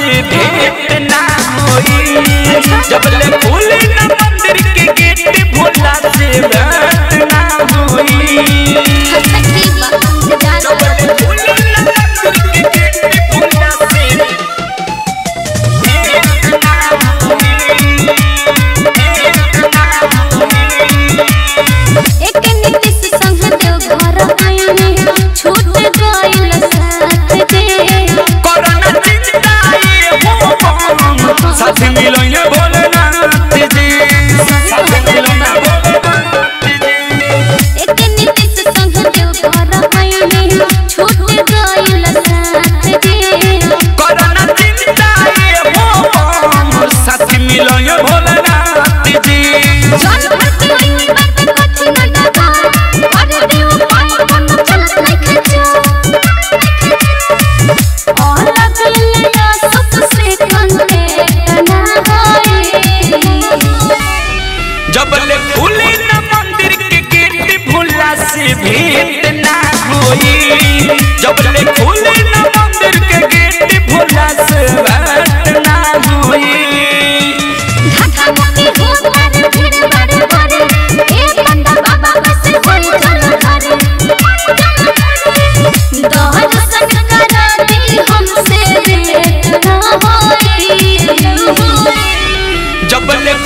से भेंट ना होई ले खुले ना मंदिर के गेट भोला से भेंट ना होई। से भेंट ना होई जबल खुले न मंदिर के गेट भोला से भेंट ना होई।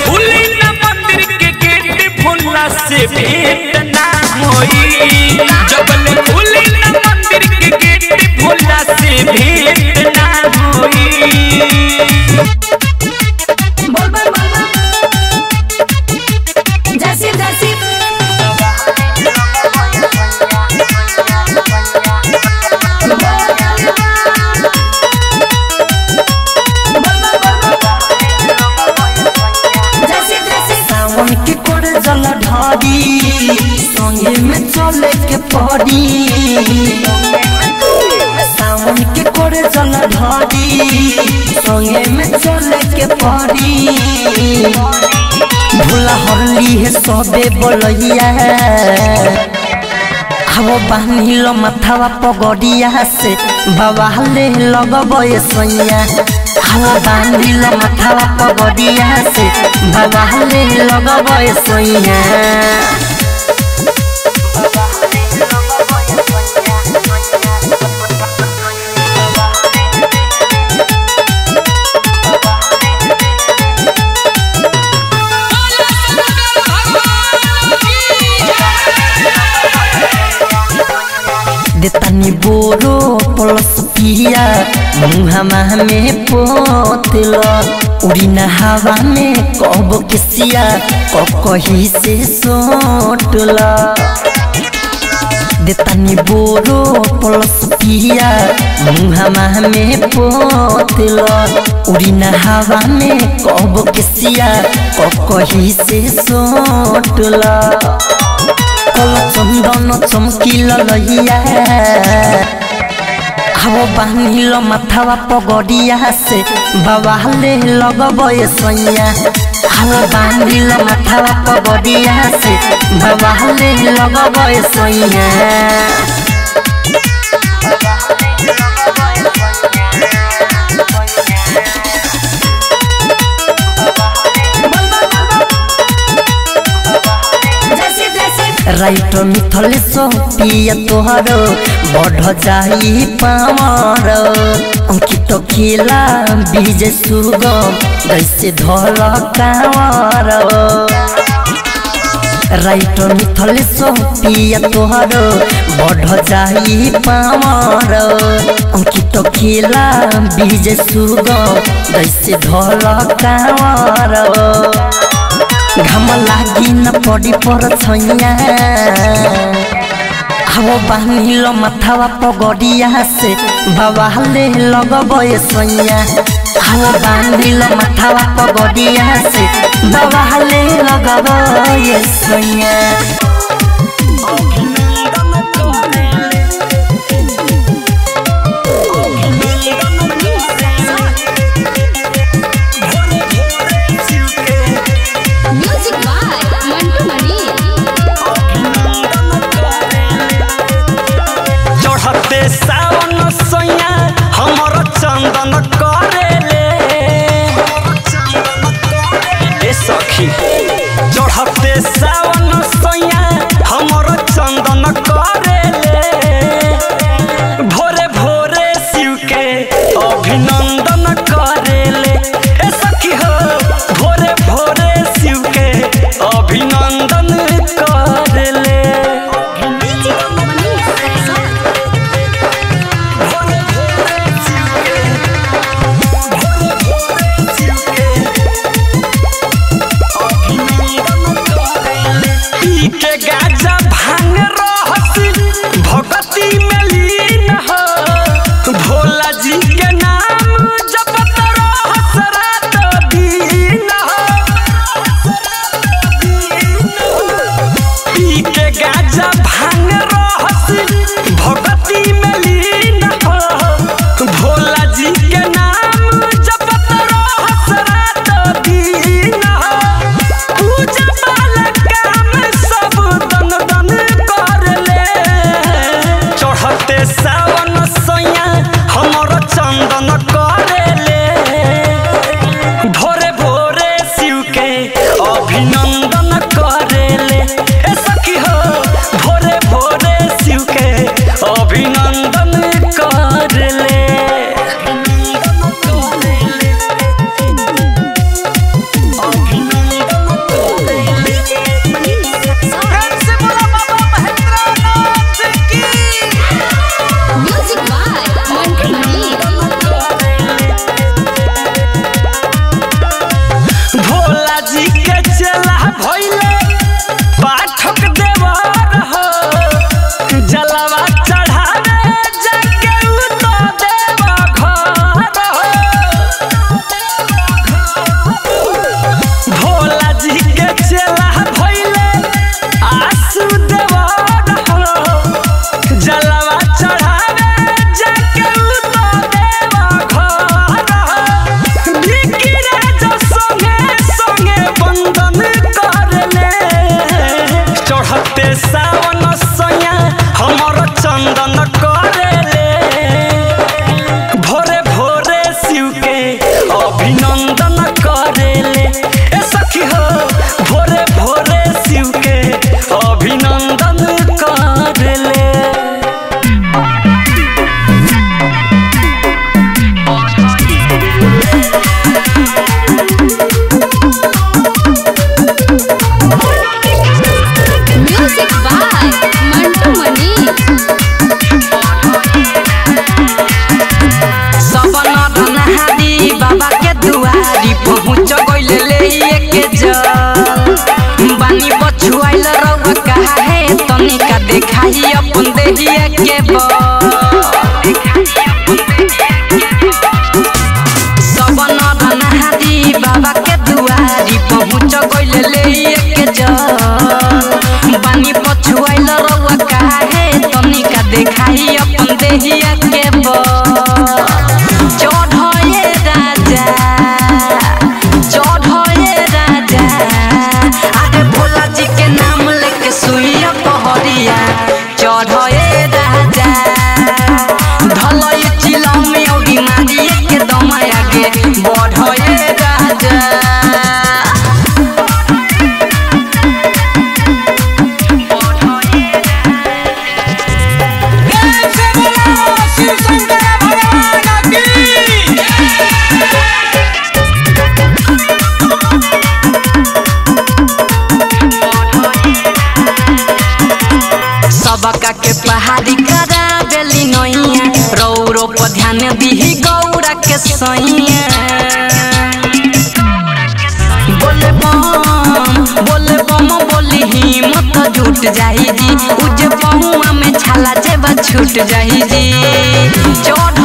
खुले न मंदिर के गेट भोला से भेंट ना होई जबल भूला हरली है सबे बोलैया। हवो बान्हिलो माथावा पगड़िया से, बाबा ले लगबे सैया। हवो बान्हिलो माथावा पगड़िया से, बाबा ले लगबे सैया। देतानी बोरो पिया में पोतल। उड़ीन हवा में कब किसिया कही से सोटल। देतानी बोरो प्लस पिया में पोतल। उड़ीन हवा में कब किसिया कही से सोटल। চন্দন চমকিল লাব বান্ধিল মাথা বাপ গদিয়া আছে বাবা হালে লগবয়ে চয়া হাব বান্ধিল মাথা বাপ গদিয়া আছে বাবা হালে লগবয়ে চয়া राइट मिथल सोपिया तोहर, बढ़ जाई पामर। अंकित खेला बीज सुगम जैसे धल कांवर राइट मिथल सोपिया तोहर, बढ़ जाई पामर। अंकित खेला बीज सुगम जैसे धल कांवर घम लागी न पड़ी पर छैया। हवो बानी लो मथवा पगड़िया से, बाबा ले लगबे सैया हवो बानी लो मथवा पगड़िया से, बाबा ले लगबे सैया quer gato. खाई अपन देहिया के सबन नहादी बाबा के दुआरी पहुँच गइले ले के जल पानी पछुआइल रउआ काहे तनिका देखाई अपन देहिया के बल ध्यान दी गौरा के सैया। बोले जाई जी। उज पहुआ में छाला जेबा छूट जाई जी। चढ़े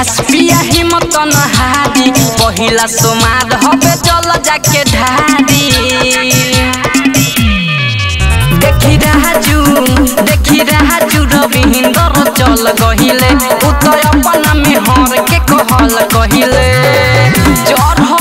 विकास पिया हिम्मत नहारी पहिला सोमाद हबे चल जाके ढारी देखी राजू देखी राजू रविंदर चल गहिले। उतय अपन में हर के कहल कहिले चढ़े